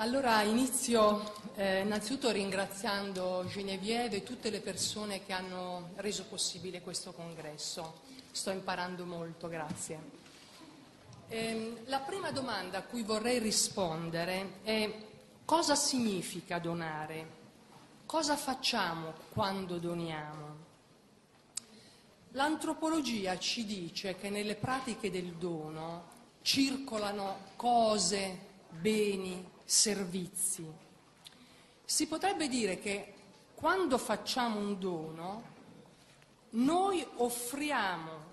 Allora inizio eh, innanzitutto ringraziando Genevieve e tutte le persone che hanno reso possibile questo congresso. Sto imparando molto, grazie. Eh, la prima domanda a cui vorrei rispondere è cosa significa donare? Cosa facciamo quando doniamo? L'antropologia ci dice che nelle pratiche del dono circolano cose, beni, servizi. Si potrebbe dire che quando facciamo un dono, noi offriamo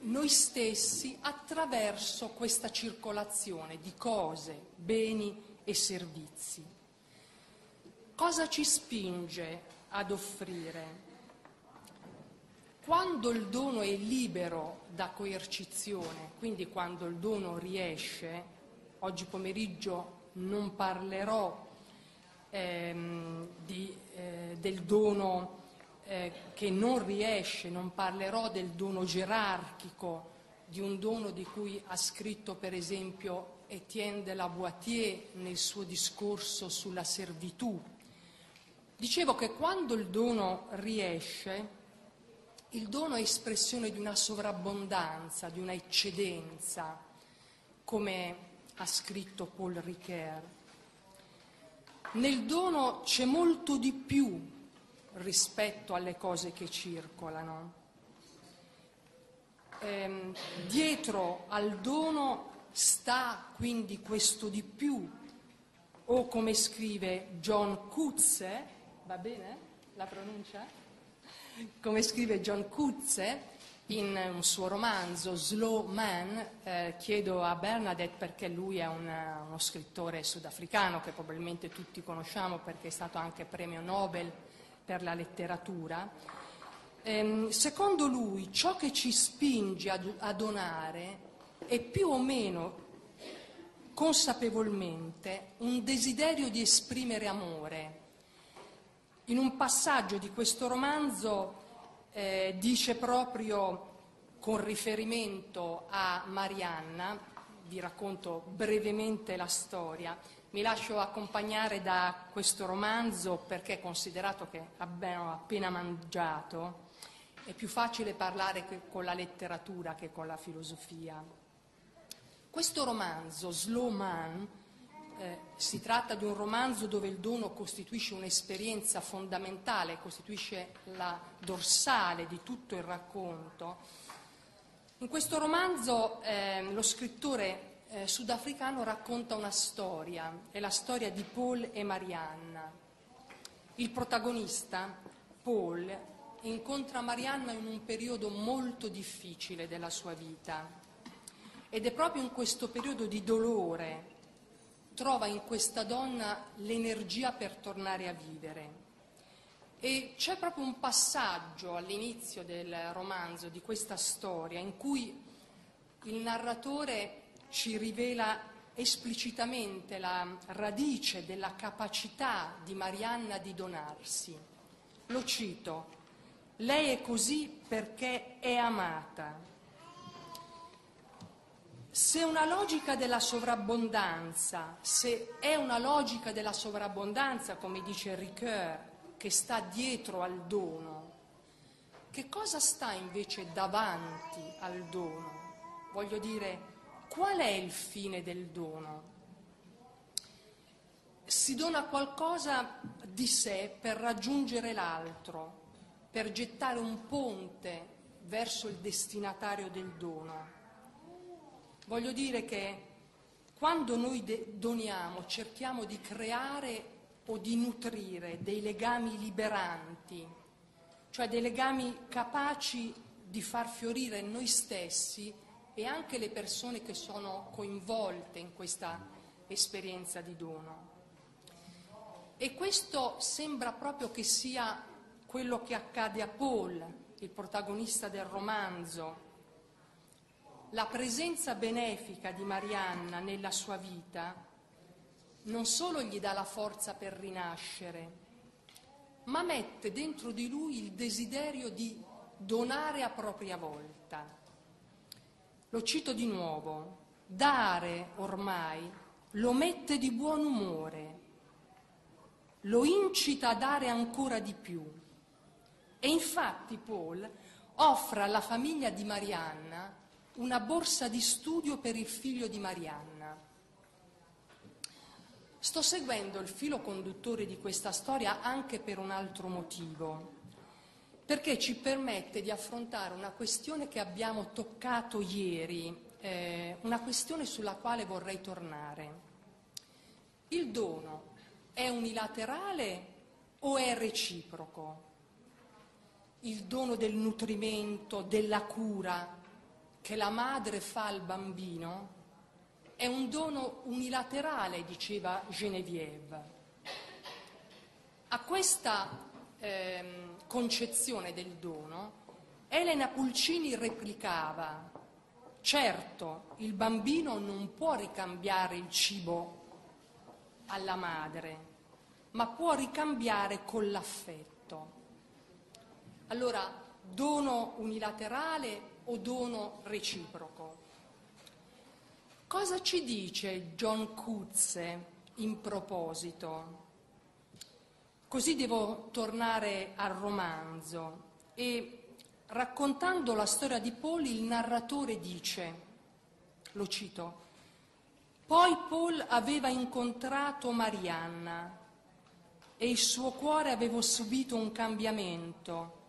noi stessi attraverso questa circolazione di cose, beni e servizi. Cosa ci spinge ad offrire? Quando il dono è libero da coercizione, quindi quando il dono riesce Oggi pomeriggio non parlerò ehm, di, eh, del dono eh, che non riesce, non parlerò del dono gerarchico, di un dono di cui ha scritto per esempio Etienne de la Boitier nel suo discorso sulla servitù. Dicevo che quando il dono riesce, il dono è espressione di una sovrabbondanza, di una eccedenza, come ha scritto Paul Ricoeur. Nel dono c'è molto di più rispetto alle cose che circolano. Ehm, dietro al dono sta quindi questo di più, o come scrive John Kutze, va bene la pronuncia? Come scrive John Kutze, in un suo romanzo Slow Man, eh, chiedo a Bernadette perché lui è un, uno scrittore sudafricano che probabilmente tutti conosciamo perché è stato anche premio Nobel per la letteratura. Ehm, secondo lui ciò che ci spinge a, a donare è più o meno consapevolmente un desiderio di esprimere amore. In un passaggio di questo romanzo eh, dice proprio con riferimento a Marianna, vi racconto brevemente la storia, mi lascio accompagnare da questo romanzo perché considerato che abbiamo appena mangiato è più facile parlare con la letteratura che con la filosofia. Questo romanzo, Slow Man, eh, si tratta di un romanzo dove il dono costituisce un'esperienza fondamentale, costituisce la dorsale di tutto il racconto. In questo romanzo eh, lo scrittore eh, sudafricano racconta una storia, è la storia di Paul e Marianna. Il protagonista, Paul, incontra Marianna in un periodo molto difficile della sua vita ed è proprio in questo periodo di dolore trova in questa donna l'energia per tornare a vivere. E c'è proprio un passaggio all'inizio del romanzo, di questa storia, in cui il narratore ci rivela esplicitamente la radice della capacità di Marianna di donarsi. Lo cito, lei è così perché è amata, se una logica della sovrabbondanza, se è una logica della sovrabbondanza, come dice Ricoeur, che sta dietro al dono, che cosa sta invece davanti al dono? Voglio dire, qual è il fine del dono? Si dona qualcosa di sé per raggiungere l'altro, per gettare un ponte verso il destinatario del dono. Voglio dire che quando noi doniamo cerchiamo di creare o di nutrire dei legami liberanti, cioè dei legami capaci di far fiorire noi stessi e anche le persone che sono coinvolte in questa esperienza di dono. E questo sembra proprio che sia quello che accade a Paul, il protagonista del romanzo, la presenza benefica di Marianna nella sua vita non solo gli dà la forza per rinascere, ma mette dentro di lui il desiderio di donare a propria volta. Lo cito di nuovo, dare ormai lo mette di buon umore, lo incita a dare ancora di più. E infatti Paul offre alla famiglia di Marianna una borsa di studio per il figlio di Marianna. Sto seguendo il filo conduttore di questa storia anche per un altro motivo, perché ci permette di affrontare una questione che abbiamo toccato ieri, eh, una questione sulla quale vorrei tornare. Il dono è unilaterale o è reciproco? Il dono del nutrimento, della cura che la madre fa al bambino è un dono unilaterale, diceva Genevieve. A questa ehm, concezione del dono Elena Pulcini replicava, certo, il bambino non può ricambiare il cibo alla madre, ma può ricambiare con l'affetto. Allora, dono unilaterale o dono reciproco? Cosa ci dice John Kutze in proposito? Così devo tornare al romanzo e raccontando la storia di Paul il narratore dice, lo cito, poi Paul aveva incontrato Marianna e il suo cuore aveva subito un cambiamento.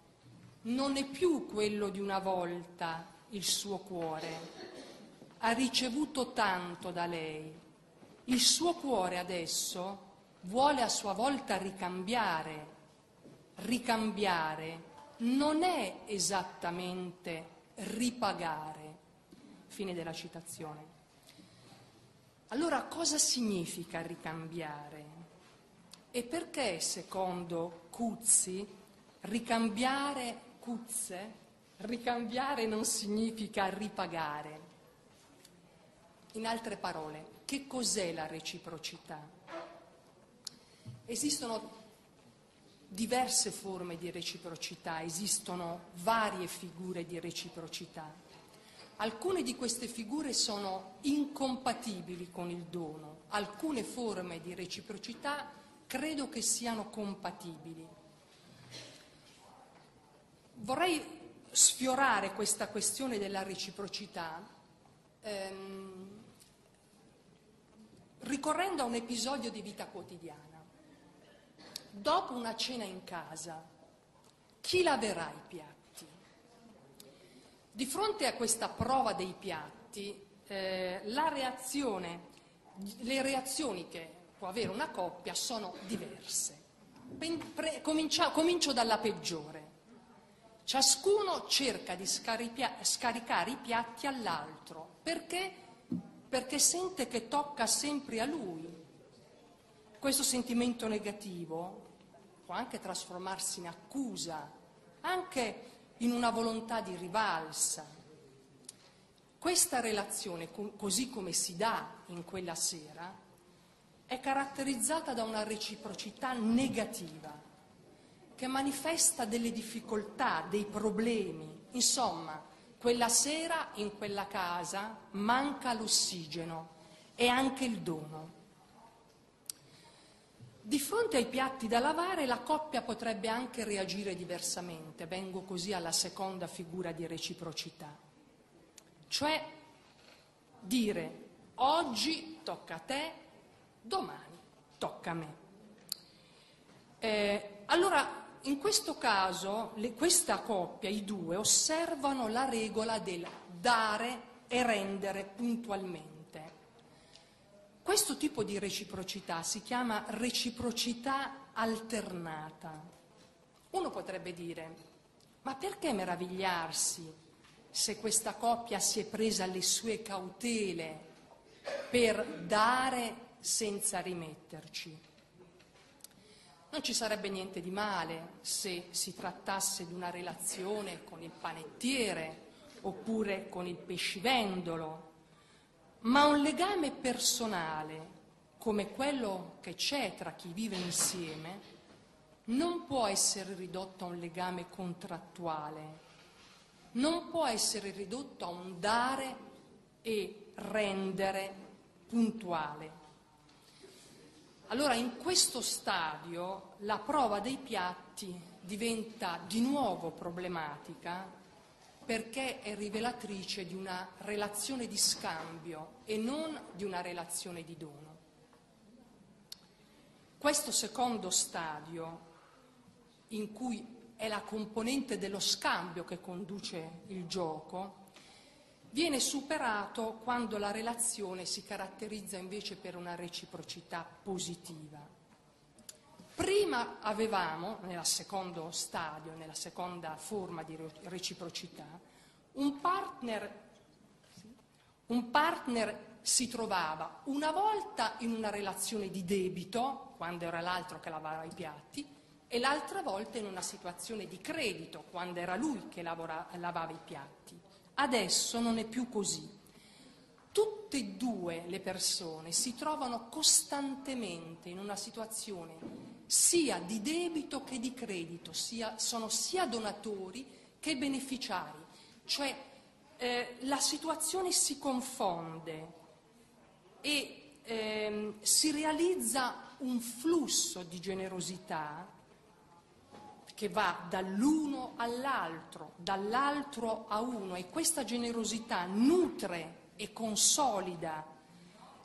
Non è più quello di una volta il suo cuore. Ha ricevuto tanto da lei. Il suo cuore adesso vuole a sua volta ricambiare. Ricambiare non è esattamente ripagare. Fine della citazione. Allora cosa significa ricambiare? E perché, secondo Cuzzi, ricambiare Cuzze, ricambiare non significa ripagare? In altre parole, che cos'è la reciprocità? Esistono diverse forme di reciprocità, esistono varie figure di reciprocità. Alcune di queste figure sono incompatibili con il dono, alcune forme di reciprocità credo che siano compatibili. Vorrei sfiorare questa questione della reciprocità ehm, ricorrendo a un episodio di vita quotidiana. Dopo una cena in casa, chi laverà i piatti? Di fronte a questa prova dei piatti, eh, reazione, le reazioni che può avere una coppia sono diverse. Pre, comincia, comincio dalla peggiore. Ciascuno cerca di scaricare i piatti all'altro. Perché? Perché sente che tocca sempre a lui. Questo sentimento negativo può anche trasformarsi in accusa, anche in una volontà di rivalsa. Questa relazione, così come si dà in quella sera, è caratterizzata da una reciprocità negativa, che manifesta delle difficoltà, dei problemi. Insomma, quella sera in quella casa manca l'ossigeno e anche il dono. Di fronte ai piatti da lavare la coppia potrebbe anche reagire diversamente, vengo così alla seconda figura di reciprocità, cioè dire oggi tocca a te, domani tocca a me. Eh, allora, in questo caso, le, questa coppia, i due, osservano la regola del dare e rendere puntualmente. Questo tipo di reciprocità si chiama reciprocità alternata. Uno potrebbe dire, ma perché meravigliarsi se questa coppia si è presa le sue cautele per dare senza rimetterci? Non ci sarebbe niente di male se si trattasse di una relazione con il panettiere oppure con il pescivendolo ma un legame personale come quello che c'è tra chi vive insieme non può essere ridotto a un legame contrattuale, non può essere ridotto a un dare e rendere puntuale. Allora in questo stadio la prova dei piatti diventa di nuovo problematica perché è rivelatrice di una relazione di scambio e non di una relazione di dono. Questo secondo stadio, in cui è la componente dello scambio che conduce il gioco, viene superato quando la relazione si caratterizza invece per una reciprocità positiva. Prima avevamo, nel secondo stadio, nella seconda forma di reciprocità, un partner, un partner si trovava una volta in una relazione di debito, quando era l'altro che lavava i piatti, e l'altra volta in una situazione di credito, quando era lui che lavora, lavava i piatti. Adesso non è più così. Tutte e due le persone si trovano costantemente in una situazione sia di debito che di credito, sia, sono sia donatori che beneficiari, cioè eh, la situazione si confonde e eh, si realizza un flusso di generosità che va dall'uno all'altro, dall'altro a uno e questa generosità nutre e consolida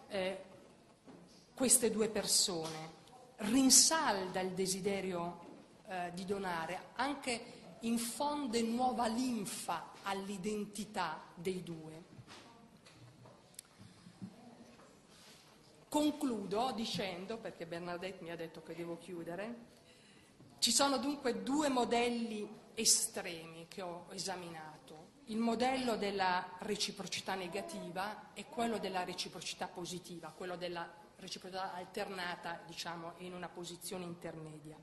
eh, queste due persone, rinsalda il desiderio eh, di donare, anche infonde nuova linfa all'identità dei due. Concludo dicendo, perché Bernadette mi ha detto che devo chiudere, ci sono dunque due modelli estremi che ho esaminato, il modello della reciprocità negativa e quello della reciprocità positiva, quello della reciprocità alternata, diciamo, in una posizione intermedia.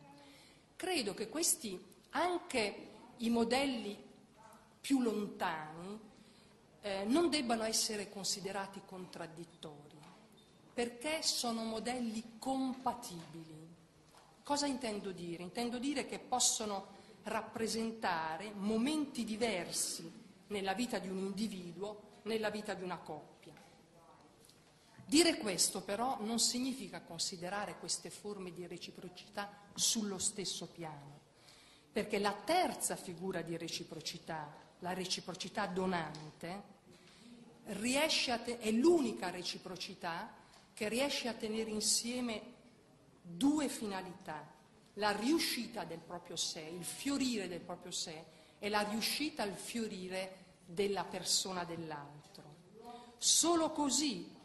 Credo che questi, anche i modelli più lontani, eh, non debbano essere considerati contraddittori, perché sono modelli compatibili. Cosa intendo dire? Intendo dire che possono rappresentare momenti diversi nella vita di un individuo, nella vita di una coppia. Dire questo però non significa considerare queste forme di reciprocità sullo stesso piano, perché la terza figura di reciprocità, la reciprocità donante, te- è l'unica reciprocità che riesce a tenere insieme due finalità, la riuscita del proprio sé, il fiorire del proprio sé e la riuscita al fiorire della persona dell'altro. Solo così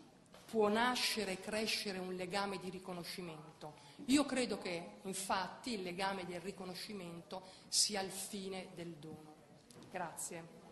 può nascere e crescere un legame di riconoscimento. Io credo che infatti il legame del riconoscimento sia il fine del dono. Grazie.